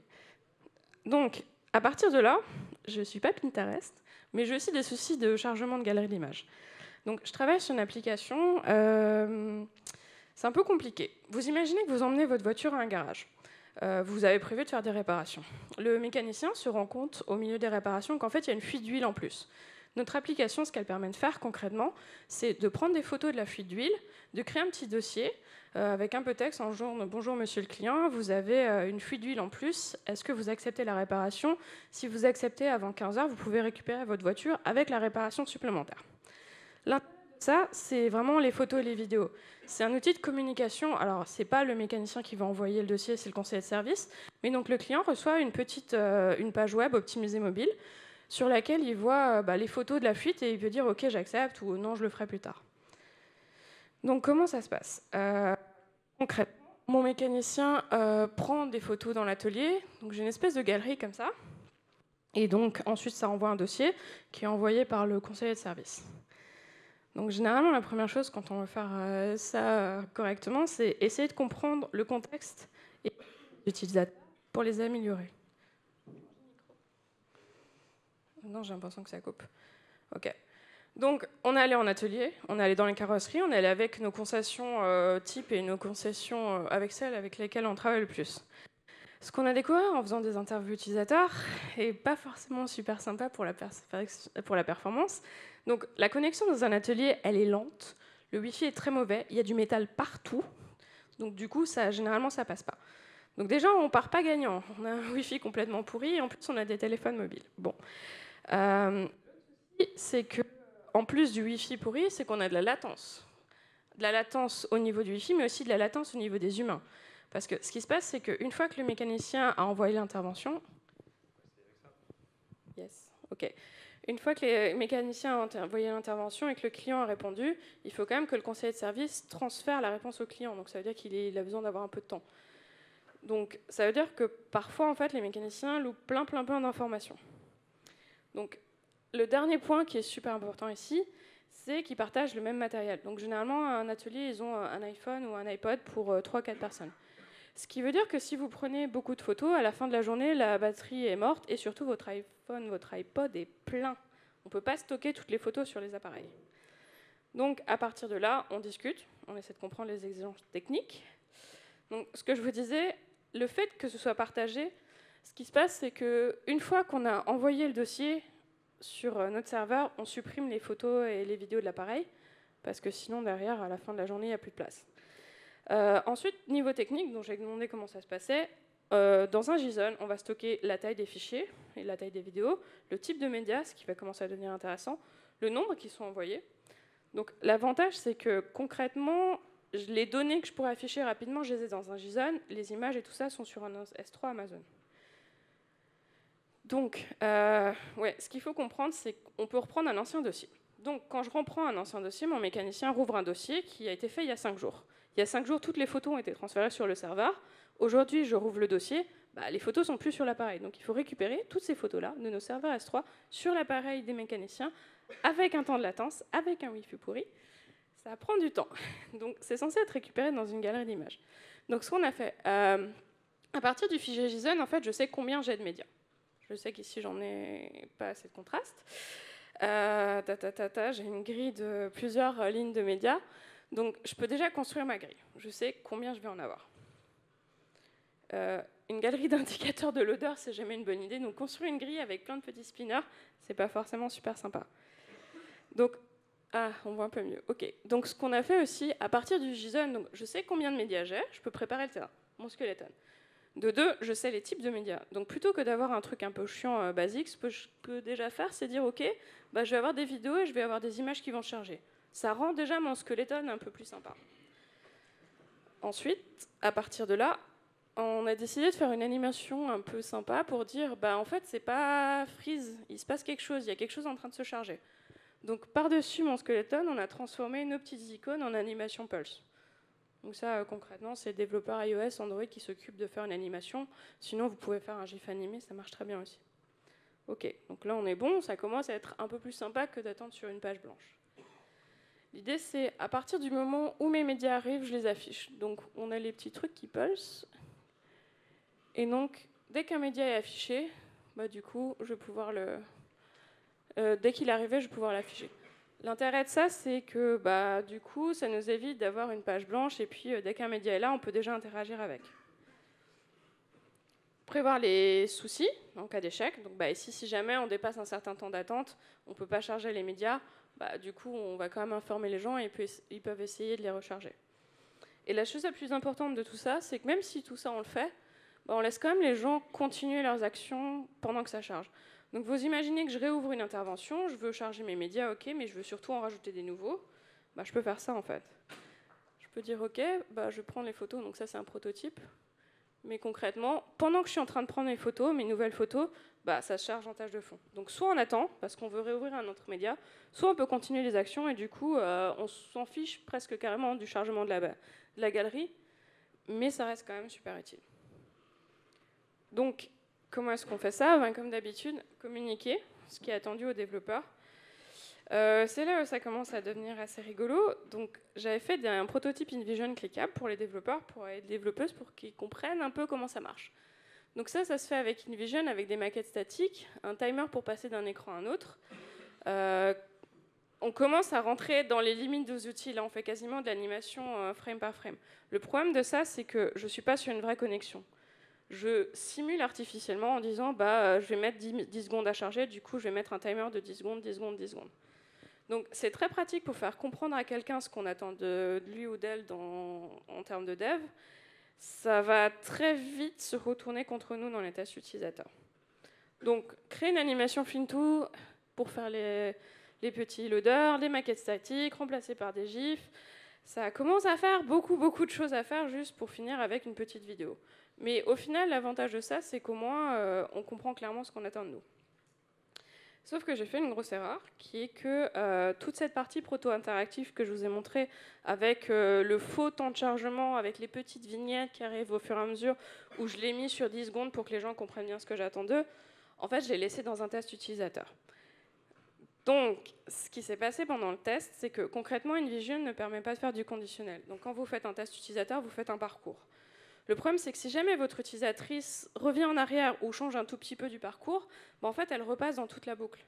Donc, à partir de là, je ne suis pas Pinterest, mais j'ai aussi des soucis de chargement de galeries d'images. Donc, je travaille sur une application. Euh, c'est un peu compliqué. Vous imaginez que vous emmenez votre voiture à un garage. Euh, vous avez prévu de faire des réparations. Le mécanicien se rend compte au milieu des réparations qu'en fait, il y a une fuite d'huile en plus. Notre application, ce qu'elle permet de faire concrètement, c'est de prendre des photos de la fuite d'huile, de créer un petit dossier avec un peu de texte en jour, bonjour monsieur le client, vous avez euh, une fuite d'huile en plus, est-ce que vous acceptez la réparation? Si vous acceptez avant 15 heures, vous pouvez récupérer votre voiture avec la réparation supplémentaire. Ça, c'est vraiment les photos et les vidéos. C'est un outil de communication. Alors, c'est pas le mécanicien qui va envoyer le dossier, c'est le conseiller de service. Mais donc, le client reçoit une petite euh, une page web optimisée mobile sur laquelle il voit euh, bah, les photos de la fuite et il peut dire OK, j'accepte ou non, je le ferai plus tard. Donc, comment ça se passe? Euh, Concrètement, mon mécanicien prend des photos dans l'atelier. Donc, j'ai une espèce de galerie comme ça. Et donc, ensuite, ça envoie un dossier qui est envoyé par le conseiller de service. Donc généralement, la première chose quand on veut faire euh, ça correctement, c'est essayer de comprendre le contexte et l'utilisateur pour les améliorer. Non, j'ai l'impression que ça coupe. Ok. Donc, on est allé en atelier, on est allé dans les carrosseries, on est allé avec nos concessions euh, type et nos concessions euh, avec celles avec lesquelles on travaille le plus. Ce qu'on a découvert en faisant des interviews utilisateurs est pas forcément super sympa pour la, pour la performance, donc la connexion dans un atelier, elle est lente. Le Wi-Fi est très mauvais. Il y a du métal partout. Donc du coup, ça, généralement, ça passe pas. Donc déjà, on part pas gagnant. On a un Wi-Fi complètement pourri et en plus, on a des téléphones mobiles. Bon. Euh, c'est que, en plus du Wi-Fi pourri, c'est qu'on a de la latence. De la latence au niveau du Wi-Fi, mais aussi de la latence au niveau des humains. Parce que ce qui se passe, c'est qu'une fois que le mécanicien a envoyé l'intervention... Yes, ok. Une fois que les mécaniciens ont envoyé l'intervention et que le client a répondu, il faut quand même que le conseiller de service transfère la réponse au client. Donc ça veut dire qu'il a besoin d'avoir un peu de temps. Donc ça veut dire que parfois, en fait, les mécaniciens loupent plein, plein, plein d'informations. Donc le dernier point qui est super important ici, c'est qu'ils partagent le même matériel. Donc généralement, un atelier, ils ont un iPhone ou un iPod pour 3-4 euh, personnes. Ce qui veut dire que si vous prenez beaucoup de photos, à la fin de la journée, la batterie est morte et surtout votre iPhone votre iPod est plein. On ne peut pas stocker toutes les photos sur les appareils. Donc à partir de là, on discute, on essaie de comprendre les exigences techniques. Donc ce que je vous disais, le fait que ce soit partagé, ce qui se passe, c'est qu'une fois qu'on a envoyé le dossier sur euh, notre serveur, on supprime les photos et les vidéos de l'appareil, parce que sinon derrière, à la fin de la journée, il n'y a plus de place. Euh, ensuite, niveau technique, dont j'ai demandé comment ça se passait, euh, dans un JSON, on va stocker la taille des fichiers et la taille des vidéos, le type de médias, ce qui va commencer à devenir intéressant, le nombre qui sont envoyés. Donc l'avantage, c'est que concrètement, les données que je pourrais afficher rapidement, je les ai dans un JSON, les images et tout ça sont sur un S3 Amazon. Donc, euh, ouais, ce qu'il faut comprendre, c'est qu'on peut reprendre un ancien dossier. Donc, quand je reprends un ancien dossier, mon mécanicien rouvre un dossier qui a été fait il y a 5 jours. Il y a 5 jours, toutes les photos ont été transférées sur le serveur. Aujourd'hui, je rouvre le dossier, bah, les photos sont plus sur l'appareil. Donc il faut récupérer toutes ces photos-là de nos serveurs S3 sur l'appareil des mécaniciens, avec un temps de latence, avec un Wi-Fi pourri. Ça prend du temps. Donc c'est censé être récupéré dans une galerie d'images. Donc ce qu'on a fait, euh, à partir du fichier JSON, en fait, je sais combien j'ai de médias. Je sais qu'ici, j'en ai pas assez de contraste. Euh, j'ai une grille de plusieurs lignes de médias. Donc je peux déjà construire ma grille. Je sais combien je vais en avoir. Euh, une galerie d'indicateurs de l'odeur, c'est jamais une bonne idée. Donc construire une grille avec plein de petits spinners, c'est pas forcément super sympa. Donc, ah, on voit un peu mieux. Ok. Donc ce qu'on a fait aussi, à partir du JSON, donc je sais combien de médias j'ai, je peux préparer le terrain, mon skeleton. De deux, je sais les types de médias. Donc plutôt que d'avoir un truc un peu chiant euh, basique, ce que je peux déjà faire, c'est dire ok, bah, je vais avoir des vidéos et je vais avoir des images qui vont charger. Ça rend déjà mon skeleton un peu plus sympa. Ensuite, à partir de là, on a décidé de faire une animation un peu sympa pour dire bah en fait c'est pas freeze, il se passe quelque chose, il y a quelque chose en train de se charger. Donc par-dessus mon skeleton, on a transformé nos petites icônes en animation pulse. Donc ça euh, concrètement, c'est le développeur iOS Android qui s'occupe de faire une animation. Sinon vous pouvez faire un GIF animé, ça marche très bien aussi. Ok, donc là on est bon, ça commence à être un peu plus sympa que d'attendre sur une page blanche. L'idée c'est à partir du moment où mes médias arrivent, je les affiche. Donc on a les petits trucs qui pulsent, et donc, dès qu'un média est affiché, bah, du coup, je vais pouvoir le. Euh, dès qu'il est arrivé, je vais pouvoir l'afficher. L'intérêt de ça, c'est que bah, du coup, ça nous évite d'avoir une page blanche et puis euh, dès qu'un média est là, on peut déjà interagir avec. Prévoir les soucis en cas d'échec. Donc bah, ici, si jamais on dépasse un certain temps d'attente, on ne peut pas charger les médias, bah, du coup, on va quand même informer les gens et ils peuvent essayer de les recharger. Et la chose la plus importante de tout ça, c'est que même si tout ça on le fait, on laisse quand même les gens continuer leurs actions pendant que ça charge. Donc vous imaginez que je réouvre une intervention, je veux charger mes médias, ok, mais je veux surtout en rajouter des nouveaux. Bah, je peux faire ça en fait. Je peux dire ok, bah, je prends les photos, donc ça c'est un prototype. Mais concrètement, pendant que je suis en train de prendre mes photos, mes nouvelles photos, bah, ça se charge en tâche de fond. Donc soit on attend, parce qu'on veut réouvrir un autre média, soit on peut continuer les actions et du coup euh, on s'en fiche presque carrément du chargement de la, de la galerie, mais ça reste quand même super utile. Donc Comment est-ce qu'on fait ça ben, Comme d'habitude, communiquer, ce qui est attendu aux développeurs. Euh, c'est là où ça commence à devenir assez rigolo. Donc, j'avais fait un prototype InVision cliquable pour les développeurs, pour les développeuses, pour qu'ils comprennent un peu comment ça marche. Donc ça, ça se fait avec InVision, avec des maquettes statiques, un timer pour passer d'un écran à un autre. Euh, on commence à rentrer dans les limites des outils. Là, on fait quasiment de l'animation euh, frame par frame. Le problème de ça, c'est que je ne suis pas sur une vraie connexion je simule artificiellement en disant bah, euh, je vais mettre 10, secondes à charger, du coup je vais mettre un timer de 10 secondes, 10 secondes, 10 secondes. Donc c'est très pratique pour faire comprendre à quelqu'un ce qu'on attend de, lui ou d'elle en termes de dev. Ça va très vite se retourner contre nous dans les tests utilisateurs. Donc créer une animation FinTo pour faire les, petits loaders, les maquettes statiques, remplacées par des GIFs. Ça commence à faire beaucoup, beaucoup de choses à faire juste pour finir avec une petite vidéo. Mais au final, l'avantage de ça, c'est qu'au moins, euh, on comprend clairement ce qu'on attend de nous. Sauf que j'ai fait une grosse erreur, qui est que euh, toute cette partie proto-interactive que je vous ai montrée, avec euh, le faux temps de chargement, avec les petites vignettes qui arrivent au fur et à mesure, où je l'ai mis sur 10 secondes pour que les gens comprennent bien ce que j'attends d'eux, en fait, je l'ai laissé dans un test utilisateur. Donc, ce qui s'est passé pendant le test, c'est que concrètement, InVision ne permet pas de faire du conditionnel. Donc, quand vous faites un test utilisateur, vous faites un parcours. Le problème, c'est que si jamais votre utilisatrice revient en arrière ou change un tout petit peu du parcours, ben, en fait, elle repasse dans toute la boucle.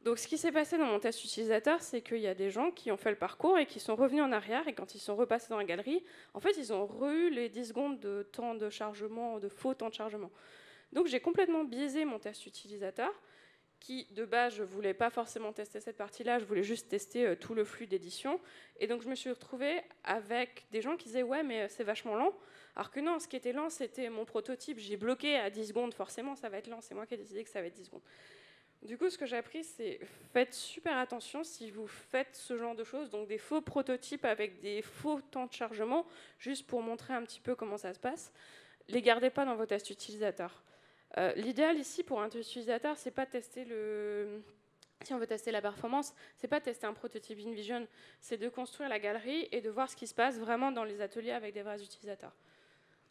Donc, ce qui s'est passé dans mon test utilisateur, c'est qu'il y a des gens qui ont fait le parcours et qui sont revenus en arrière, et quand ils sont repassés dans la galerie, en fait, ils ont re les 10 secondes de temps de chargement, de faux temps de chargement. Donc, j'ai complètement biaisé mon test utilisateur, qui, de base, je ne voulais pas forcément tester cette partie-là, je voulais juste tester euh, tout le flux d'édition. Et donc, je me suis retrouvée avec des gens qui disaient Ouais, mais c'est vachement lent. Alors que non, ce qui était lent, c'était mon prototype. J'ai bloqué à 10 secondes, forcément, ça va être lent. C'est moi qui ai décidé que ça va être 10 secondes. Du coup, ce que j'ai appris, c'est faites super attention si vous faites ce genre de choses, donc des faux prototypes avec des faux temps de chargement, juste pour montrer un petit peu comment ça se passe. Les gardez pas dans vos tests utilisateurs. Euh, l'idéal ici pour un test utilisateur, c'est pas tester le. Si on veut tester la performance, c'est pas tester un prototype InVision, c'est de construire la galerie et de voir ce qui se passe vraiment dans les ateliers avec des vrais utilisateurs.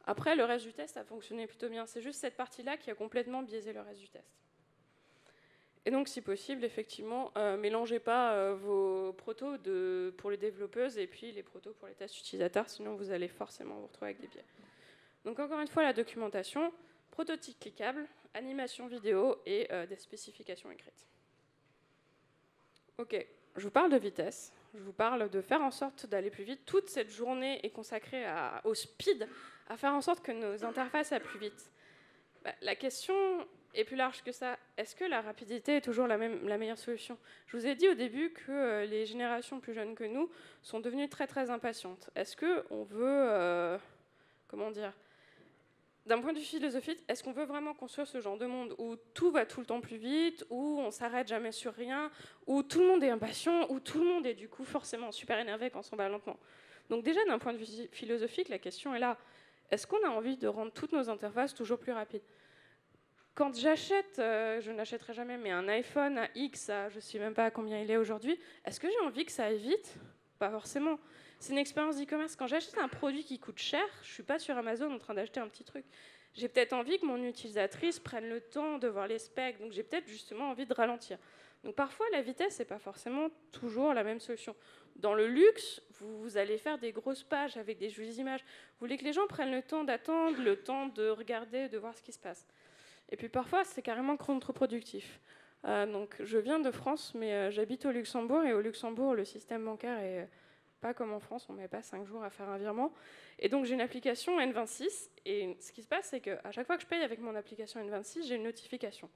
Après, le reste du test a fonctionné plutôt bien. C'est juste cette partie-là qui a complètement biaisé le reste du test. Et donc, si possible, effectivement, euh, mélangez pas euh, vos protos pour les développeuses et puis les protos pour les tests utilisateurs, sinon vous allez forcément vous retrouver avec des biais. Donc, encore une fois, la documentation, prototype cliquable, animation vidéo et euh, des spécifications écrites. Ok, je vous parle de vitesse, je vous parle de faire en sorte d'aller plus vite. Toute cette journée est consacrée au speed, à faire en sorte que nos interfaces aillent plus vite. Bah, la question est plus large que ça. Est-ce que la rapidité est toujours la, meilleure solution? Je vous ai dit au début que euh, les générations plus jeunes que nous sont devenues très très impatientes. Est-ce qu'on veut, euh, comment dire, d'un point de vue philosophique, est-ce qu'on veut vraiment construire ce genre de monde où tout va tout le temps plus vite, où on s'arrête jamais sur rien, où tout le monde est impatient, où tout le monde est du coup forcément super énervé quand on va lentement? Donc déjà d'un point de vue philosophique, la question est là. Est-ce qu'on a envie de rendre toutes nos interfaces toujours plus rapides? Quand j'achète, euh, je n'achèterai jamais, mais un iPhone à X, je ne sais même pas à combien il est aujourd'hui, est-ce que j'ai envie que ça aille vite? Pas forcément. C'est une expérience d'e-commerce. Quand j'achète un produit qui coûte cher, je suis pas sur Amazon en train d'acheter un petit truc. J'ai peut-être envie que mon utilisatrice prenne le temps de voir les specs, donc j'ai peut-être justement envie de ralentir. Donc parfois, la vitesse, n'est pas forcément toujours la même solution. Dans le luxe, vous, allez faire des grosses pages avec des jolies images. Vous voulez que les gens prennent le temps d'attendre, le temps de regarder, de voir ce qui se passe. Et puis parfois, c'est carrément contre-productif. Euh, donc, je viens de France, mais euh, j'habite au Luxembourg. Et au Luxembourg, le système bancaire est pas comme en France, on ne met pas 5 jours à faire un virement. Et donc, j'ai une application N26. Et ce qui se passe, c'est qu'à chaque fois que je paye avec mon application N26, j'ai une notification.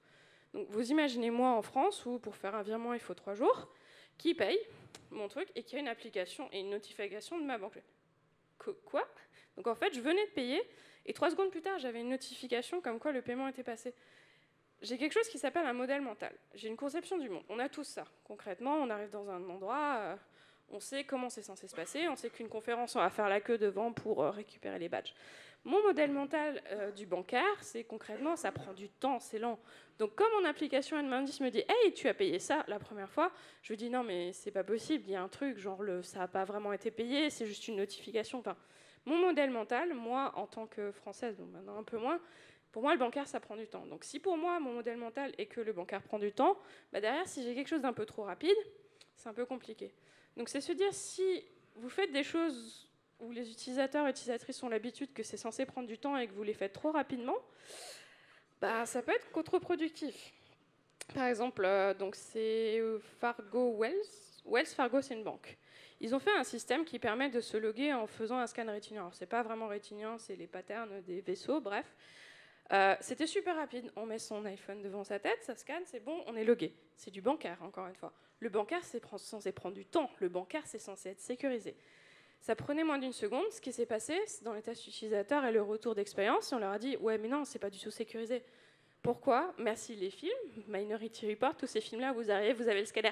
Donc, vous imaginez moi en France, où pour faire un virement, il faut 3 jours, qui paye mon truc et qui a une application et une notification de ma banque. Quoi? Donc, en fait, je venais de payer. Et trois secondes plus tard, j'avais une notification comme quoi le paiement était passé. J'ai quelque chose qui s'appelle un modèle mental. J'ai une conception du monde. On a tous ça. Concrètement, on arrive dans un endroit, euh, on sait comment c'est censé se passer, on sait qu'une conférence, on va faire la queue devant pour euh, récupérer les badges. Mon modèle mental euh, du bancaire, c'est concrètement, ça prend du temps, c'est lent. Donc, comme mon application N-Mandis me dit Hey, tu as payé ça la première fois, je lui dis Non, mais c'est pas possible, il y a un truc, genre le, ça n'a pas vraiment été payé, c'est juste une notification. Enfin, mon modèle mental, moi, en tant que française, donc maintenant un peu moins, pour moi, le bancaire, ça prend du temps. Donc, si pour moi, mon modèle mental est que le bancaire prend du temps, bah derrière, si j'ai quelque chose d'un peu trop rapide, c'est un peu compliqué. Donc, c'est se dire si vous faites des choses où les utilisateurs et utilisatrices ont l'habitude que c'est censé prendre du temps et que vous les faites trop rapidement, bah, ça peut être contre-productif. Par exemple, euh, c'est Fargo Wells. Wells Fargo, c'est une banque. Ils ont fait un système qui permet de se loguer en faisant un scan rétinien. Alors, c'est pas vraiment rétinien, c'est les patterns des vaisseaux, bref. Euh, c'était super rapide. On met son iPhone devant sa tête, ça scanne, c'est bon, on est logué. C'est du bancaire, encore une fois. Le bancaire, c'est censé prendre du temps. Le bancaire, c'est censé être sécurisé. Ça prenait moins d'une seconde. Ce qui s'est passé dans les tests utilisateurs et le retour d'expérience, on leur a dit Ouais, mais non, c'est pas du tout sécurisé. Pourquoi? Merci les films, Minority Report, tous ces films-là, vous arrivez, vous avez le scanner.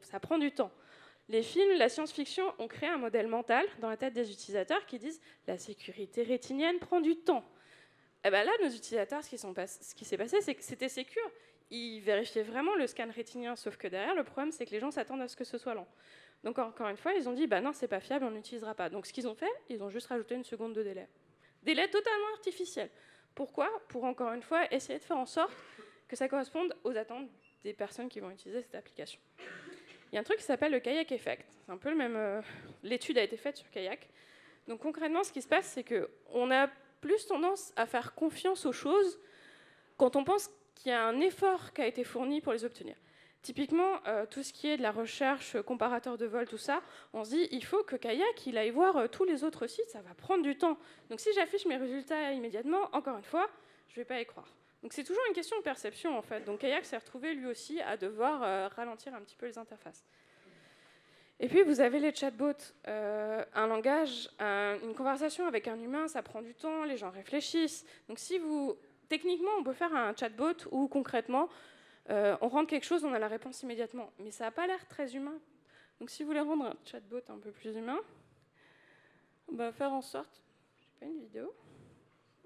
Ça prend du temps. Les films, la science-fiction ont créé un modèle mental dans la tête des utilisateurs qui disent la sécurité rétinienne prend du temps. Et eh bien là, nos utilisateurs, ce qui s'est passé, c'est que c'était sécure. Ils vérifiaient vraiment le scan rétinien, sauf que derrière, le problème, c'est que les gens s'attendent à ce que ce soit lent. Donc encore une fois, ils ont dit, bah non, c'est pas fiable, on n'utilisera pas. Donc ce qu'ils ont fait, ils ont juste rajouté une seconde de délai. Délai totalement artificiel. Pourquoi? Pour encore une fois essayer de faire en sorte que ça corresponde aux attentes des personnes qui vont utiliser cette application. Il y a un truc qui s'appelle le kayak effect. C'est un peu le même. Euh, l'étude a été faite sur kayak. Donc concrètement, ce qui se passe, c'est que on a plus tendance à faire confiance aux choses quand on pense qu'il y a un effort qui a été fourni pour les obtenir. Typiquement, euh, tout ce qui est de la recherche, comparateur de vol, tout ça, on se dit il faut que Kayak il aille voir euh, tous les autres sites, ça va prendre du temps. Donc si j'affiche mes résultats immédiatement, encore une fois, je ne vais pas y croire. C'est toujours une question de perception en fait. Donc Kayak s'est retrouvé lui aussi à devoir euh, ralentir un petit peu les interfaces. Et puis vous avez les chatbots. Euh, un langage, une conversation avec un humain, ça prend du temps, les gens réfléchissent. Donc si vous, techniquement, on peut faire un chatbot où concrètement, euh, on rentre quelque chose, on a la réponse immédiatement. Mais ça n'a pas l'air très humain. Donc si vous voulez rendre un chatbot un peu plus humain, on va faire en sorte. J'ai pas une vidéo.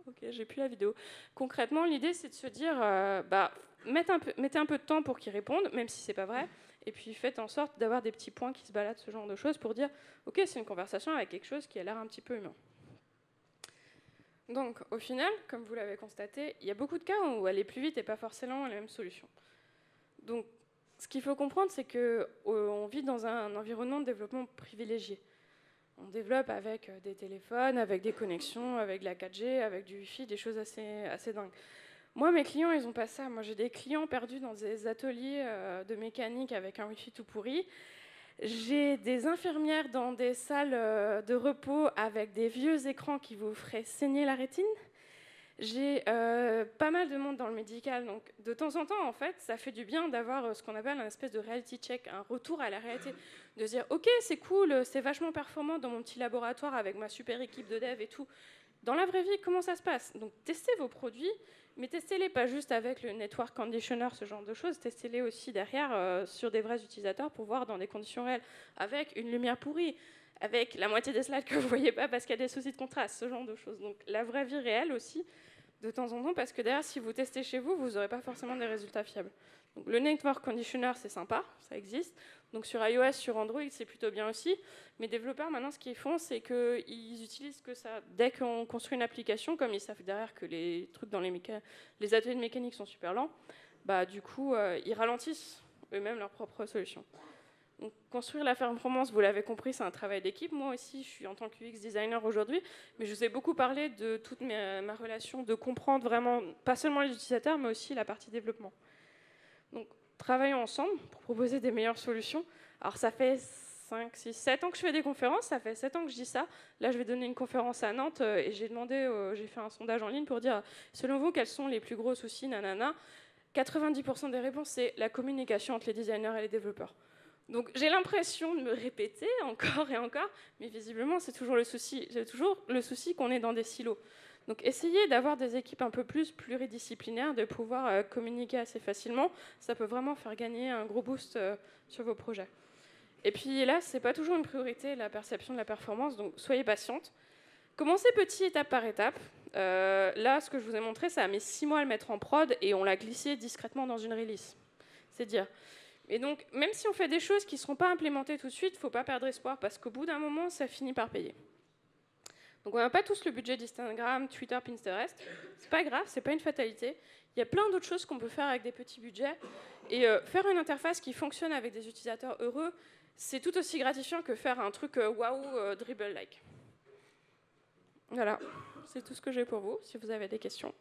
Ok, j'ai plus la vidéo. Concrètement, l'idée, c'est de se dire, euh, bah, mettez un, peu, de temps pour qu'ils répondent, même si c'est pas vrai, et puis faites en sorte d'avoir des petits points qui se baladent, ce genre de choses, pour dire, ok, c'est une conversation avec quelque chose qui a l'air un petit peu humain. Donc, au final, comme vous l'avez constaté, il y a beaucoup de cas où aller plus vite n'est pas forcément la même solution. Donc, ce qu'il faut comprendre, c'est qu'on euh, vit dans un environnement de développement privilégié on développe avec euh, des téléphones, avec des connexions, avec la 4G, avec du Wi-Fi, des choses assez, assez dingues. Moi, mes clients, ils n'ont pas ça. Moi, j'ai des clients perdus dans des ateliers euh, de mécanique avec un Wi-Fi tout pourri. J'ai des infirmières dans des salles euh, de repos avec des vieux écrans qui vous feraient saigner la rétine. J'ai euh, pas mal de monde dans le médical, donc de temps en temps, en fait, ça fait du bien d'avoir euh, ce qu'on appelle un espèce de reality check, un retour à la réalité, de dire ok, c'est cool, c'est vachement performant dans mon petit laboratoire avec ma super équipe de dev et tout. Dans la vraie vie, comment ça se passe? Donc testez vos produits, mais testez-les pas juste avec le network conditioner, ce genre de choses, testez-les aussi derrière euh, sur des vrais utilisateurs pour voir dans des conditions réelles, avec une lumière pourrie, avec la moitié des slides que vous voyez pas parce qu'il y a des soucis de contraste, ce genre de choses. Donc la vraie vie réelle aussi, de temps en temps, parce que derrière, si vous testez chez vous, vous n'aurez pas forcément des résultats fiables. Le Network Conditioner, c'est sympa, ça existe. Donc sur iOS, sur Android, c'est plutôt bien aussi. Mais développeurs, maintenant, ce qu'ils font, c'est qu'ils utilisent que ça. Dès qu'on construit une application, comme ils savent derrière que les trucs dans les, les ateliers de mécanique sont super lents, bah, du coup, ils ralentissent eux-mêmes leurs propres solutions. Donc, construire la performance, vous l'avez compris, c'est un travail d'équipe. Moi aussi, je suis en tant que UX designer aujourd'hui, mais je vous ai beaucoup parlé de toute ma relation, de comprendre vraiment, pas seulement les utilisateurs, mais aussi la partie développement. Donc, travaillons ensemble pour proposer des meilleures solutions. Alors, ça fait 5, 6, 7 ans que je fais des conférences, ça fait 7 ans que je dis ça. Là, je vais donner une conférence à Nantes euh, et j'ai demandé, j'ai fait un sondage en ligne pour dire, selon vous, quels sont les plus gros soucis, nanana? 90% des réponses, c'est la communication entre les designers et les développeurs. Donc j'ai l'impression de me répéter encore et encore, mais visiblement c'est toujours le souci. J'ai toujours le souci qu'on est dans des silos. Donc essayez d'avoir des équipes un peu plus pluridisciplinaires, de pouvoir euh, communiquer assez facilement. Ça peut vraiment faire gagner un gros boost euh, sur vos projets. Et puis là, c'est pas toujours une priorité la perception de la performance, donc soyez patiente. Commencez petit, étape par étape. Euh, là, ce que je vous ai montré, ça a mis six mois à le mettre en prod et on l'a glissé discrètement dans une release. C'est dire. Et donc, même si on fait des choses qui ne seront pas implémentées tout de suite, il ne faut pas perdre espoir parce qu'au bout d'un moment, ça finit par payer. Donc, on n'a pas tous le budget d'Instagram, Twitter, Pinterest. C'est pas grave, c'est pas une fatalité. Il y a plein d'autres choses qu'on peut faire avec des petits budgets. Et euh, faire une interface qui fonctionne avec des utilisateurs heureux, c'est tout aussi gratifiant que faire un truc euh, waouh euh, dribble-like. Voilà, c'est tout ce que j'ai pour vous. Si vous avez des questions.